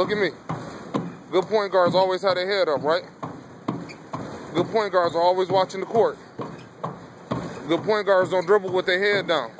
Look at me. Good point guards always have their head up, right? Good point guards are always watching the court. Good point guards don't dribble with their head down.